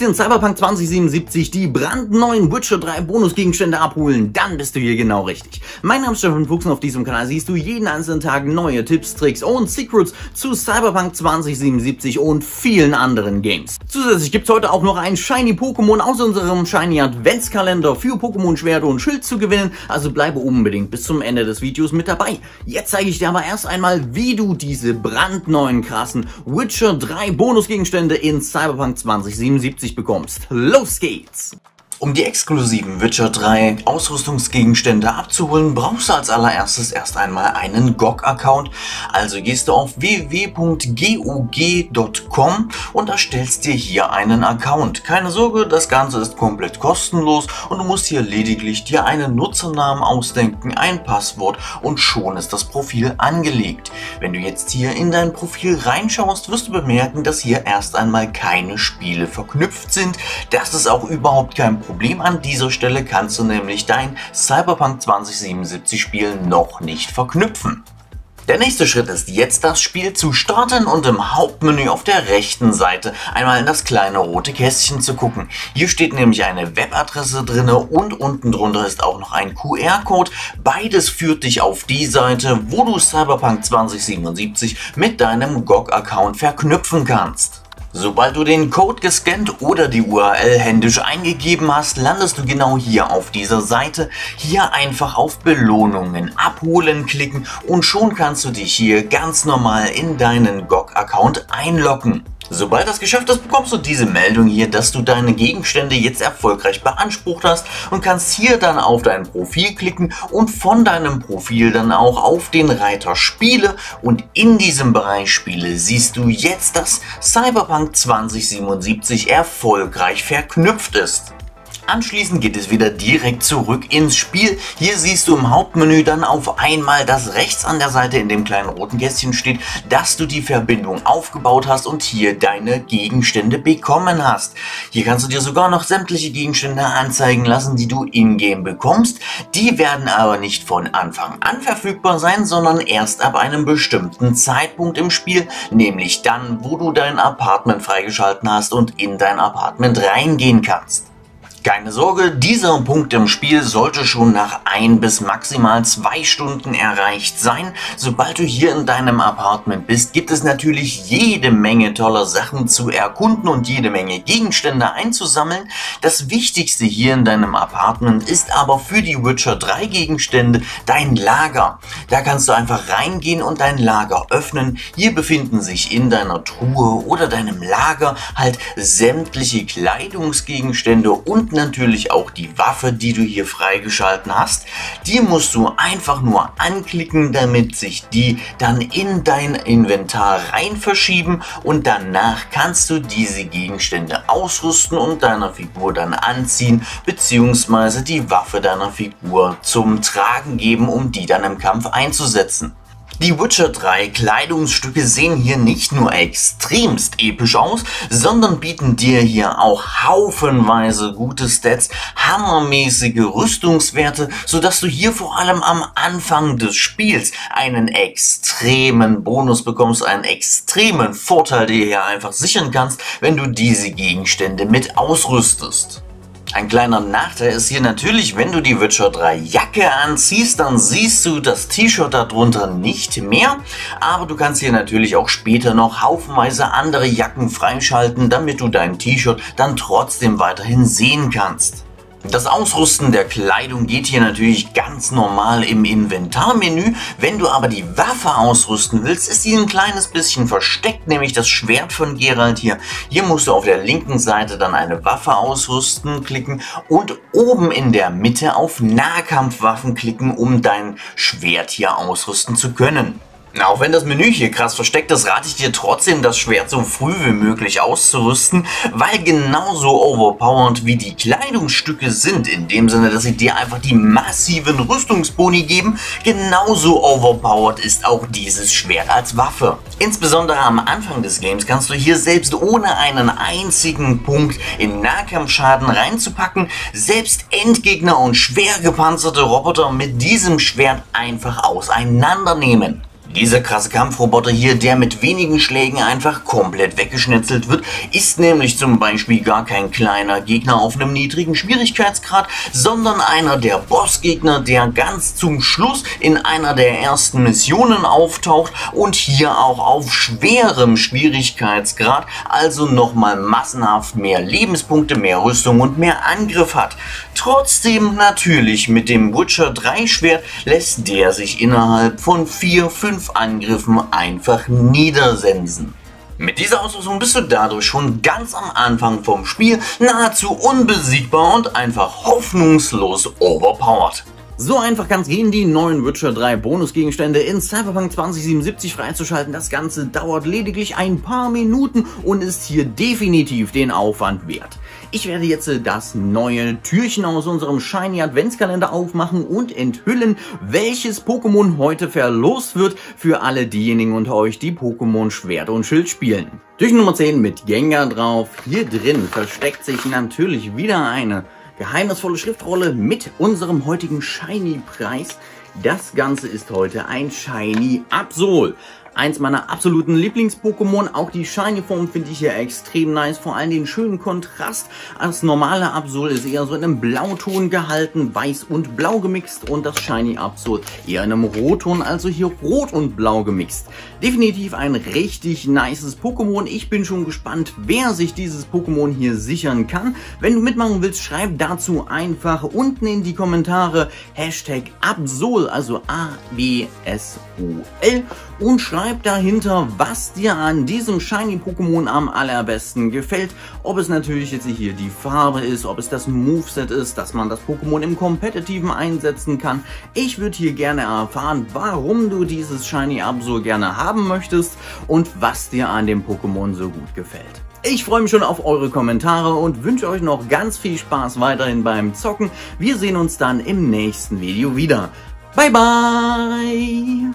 willst in Cyberpunk 2077 die brandneuen Witcher 3 Bonusgegenstände abholen, dann bist du hier genau richtig. Mein Name ist Stefan Fuchs und auf diesem Kanal siehst du jeden einzelnen Tag neue Tipps, Tricks und Secrets zu Cyberpunk 2077 und vielen anderen Games. Zusätzlich gibt's heute auch noch ein Shiny Pokémon aus unserem Shiny Adventskalender für Pokémon Schwert und Schild zu gewinnen, also bleibe unbedingt bis zum Ende des Videos mit dabei. Jetzt zeige ich dir aber erst einmal, wie du diese brandneuen krassen Witcher 3 Bonusgegenstände in Cyberpunk 2077 bekommst. Los geht's! Um die exklusiven Witcher 3 Ausrüstungsgegenstände abzuholen, brauchst du als allererstes erst einmal einen GOG-Account. Also gehst du auf www.gog.com und erstellst dir hier einen Account. Keine Sorge, das Ganze ist komplett kostenlos und du musst hier lediglich dir einen Nutzernamen ausdenken, ein Passwort und schon ist das Profil angelegt. Wenn du jetzt hier in dein Profil reinschaust, wirst du bemerken, dass hier erst einmal keine Spiele verknüpft sind. Das ist auch überhaupt kein Problem an dieser Stelle kannst du nämlich dein Cyberpunk 2077 Spiel noch nicht verknüpfen. Der nächste Schritt ist jetzt das Spiel zu starten und im Hauptmenü auf der rechten Seite einmal in das kleine rote Kästchen zu gucken. Hier steht nämlich eine Webadresse drin und unten drunter ist auch noch ein QR-Code. Beides führt dich auf die Seite, wo du Cyberpunk 2077 mit deinem GOG-Account verknüpfen kannst. Sobald du den Code gescannt oder die URL händisch eingegeben hast, landest du genau hier auf dieser Seite. Hier einfach auf Belohnungen abholen klicken und schon kannst du dich hier ganz normal in deinen GOG-Account einloggen. Sobald das geschafft ist, bekommst du diese Meldung hier, dass du deine Gegenstände jetzt erfolgreich beansprucht hast und kannst hier dann auf dein Profil klicken und von deinem Profil dann auch auf den Reiter Spiele und in diesem Bereich Spiele siehst du jetzt, dass Cyberpunk 2077 erfolgreich verknüpft ist. Anschließend geht es wieder direkt zurück ins Spiel. Hier siehst du im Hauptmenü dann auf einmal, dass rechts an der Seite in dem kleinen roten Kästchen steht, dass du die Verbindung aufgebaut hast und hier deine Gegenstände bekommen hast. Hier kannst du dir sogar noch sämtliche Gegenstände anzeigen lassen, die du in-game bekommst. Die werden aber nicht von Anfang an verfügbar sein, sondern erst ab einem bestimmten Zeitpunkt im Spiel, nämlich dann, wo du dein Apartment freigeschalten hast und in dein Apartment reingehen kannst. Keine Sorge, dieser Punkt im Spiel sollte schon nach ein bis maximal zwei Stunden erreicht sein. Sobald du hier in deinem Apartment bist, gibt es natürlich jede Menge toller Sachen zu erkunden und jede Menge Gegenstände einzusammeln. Das Wichtigste hier in deinem Apartment ist aber für die Witcher 3 Gegenstände dein Lager. Da kannst du einfach reingehen und dein Lager öffnen. Hier befinden sich in deiner Truhe oder deinem Lager halt sämtliche Kleidungsgegenstände und natürlich auch die Waffe, die du hier freigeschalten hast. Die musst du einfach nur anklicken, damit sich die dann in dein Inventar rein verschieben und danach kannst du diese Gegenstände ausrüsten und deiner Figur dann anziehen, beziehungsweise die Waffe deiner Figur zum Tragen geben, um die dann im Kampf einzusetzen. Die Witcher 3 Kleidungsstücke sehen hier nicht nur extremst episch aus, sondern bieten dir hier auch haufenweise gute Stats, hammermäßige Rüstungswerte, sodass du hier vor allem am Anfang des Spiels einen extremen Bonus bekommst, einen extremen Vorteil dir hier einfach sichern kannst, wenn du diese Gegenstände mit ausrüstest. Ein kleiner Nachteil ist hier natürlich, wenn du die Witcher 3 Jacke anziehst, dann siehst du das T-Shirt darunter nicht mehr. Aber du kannst hier natürlich auch später noch haufenweise andere Jacken freischalten, damit du dein T-Shirt dann trotzdem weiterhin sehen kannst. Das Ausrüsten der Kleidung geht hier natürlich ganz normal im Inventarmenü. Wenn du aber die Waffe ausrüsten willst, ist sie ein kleines bisschen versteckt, nämlich das Schwert von Geralt hier. Hier musst du auf der linken Seite dann eine Waffe ausrüsten klicken und oben in der Mitte auf Nahkampfwaffen klicken, um dein Schwert hier ausrüsten zu können. Auch wenn das Menü hier krass versteckt ist, rate ich dir trotzdem, das Schwert so früh wie möglich auszurüsten, weil genauso overpowered wie die Kleidungsstücke sind, in dem Sinne, dass sie dir einfach die massiven Rüstungsboni geben, genauso overpowered ist auch dieses Schwert als Waffe. Insbesondere am Anfang des Games kannst du hier selbst ohne einen einzigen Punkt in Nahkampfschaden reinzupacken, selbst Endgegner und schwer gepanzerte Roboter mit diesem Schwert einfach auseinandernehmen. Dieser krasse Kampfroboter hier, der mit wenigen Schlägen einfach komplett weggeschnetzelt wird, ist nämlich zum Beispiel gar kein kleiner Gegner auf einem niedrigen Schwierigkeitsgrad, sondern einer der Bossgegner, der ganz zum Schluss in einer der ersten Missionen auftaucht und hier auch auf schwerem Schwierigkeitsgrad, also nochmal massenhaft mehr Lebenspunkte, mehr Rüstung und mehr Angriff hat. Trotzdem natürlich mit dem Witcher 3 Schwert lässt der sich innerhalb von 4, 5 Angriffen einfach niedersensen. Mit dieser Ausrüstung bist du dadurch schon ganz am Anfang vom Spiel nahezu unbesiegbar und einfach hoffnungslos overpowered. So einfach kann es gehen, die neuen Witcher 3 Bonusgegenstände in Cyberpunk 2077 freizuschalten. Das Ganze dauert lediglich ein paar Minuten und ist hier definitiv den Aufwand wert. Ich werde jetzt das neue Türchen aus unserem Shiny Adventskalender aufmachen und enthüllen, welches Pokémon heute verlost wird für alle diejenigen unter euch, die Pokémon Schwert und Schild spielen. Türchen Nummer 10 mit Gengar drauf. Hier drin versteckt sich natürlich wieder eine geheimnisvolle Schriftrolle mit unserem heutigen Shiny-Preis. Das Ganze ist heute ein Shiny Absol. Eins meiner absoluten Lieblings-Pokémon. Auch die Shiny-Form finde ich hier extrem nice. Vor allem den schönen Kontrast. Das normale Absol ist eher so in einem Blauton gehalten, weiß und blau gemixt. Und das Shiny Absol eher in einem Rotton, also hier rot und blau gemixt. Definitiv ein richtig nices Pokémon. Ich bin schon gespannt, wer sich dieses Pokémon hier sichern kann. Wenn du mitmachen willst, schreib dazu einfach unten in die Kommentare Hashtag Absol, also A-B-S-O-L und schreib dahinter, was dir an diesem Shiny Pokémon am allerbesten gefällt. Ob es natürlich jetzt hier die Farbe ist, ob es das Moveset ist, dass man das Pokémon im Kompetitiven einsetzen kann. Ich würde hier gerne erfahren, warum du dieses Shiny Absol gerne haben möchtest und was dir an dem Pokémon so gut gefällt. Ich freue mich schon auf eure Kommentare und wünsche euch noch ganz viel Spaß weiterhin beim Zocken. Wir sehen uns dann im nächsten Video wieder. Bye bye!